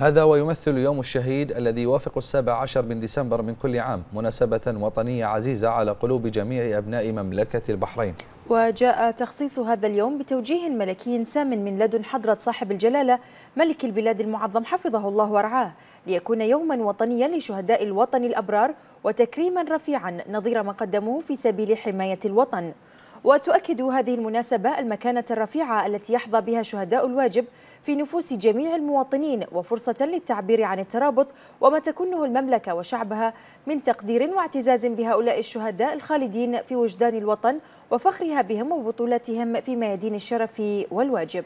هذا ويمثل يوم الشهيد الذي يوافق السابع عشر من ديسمبر من كل عام مناسبة وطنية عزيزة على قلوب جميع أبناء مملكة البحرين. وجاء تخصيص هذا اليوم بتوجيه ملكي سام من لدن حضرة صاحب الجلالة ملك البلاد المعظم حفظه الله ورعاه ليكون يوما وطنيا لشهداء الوطن الأبرار وتكريما رفيعا نظير ما قدموه في سبيل حماية الوطن. وتؤكد هذه المناسبة المكانة الرفيعة التي يحظى بها شهداء الواجب في نفوس جميع المواطنين وفرصة للتعبير عن الترابط وما تكنه المملكة وشعبها من تقدير واعتزاز بهؤلاء الشهداء الخالدين في وجدان الوطن وفخرها بهم وبطولاتهم في ميادين الشرف والواجب.